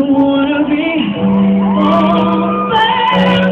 wanna be all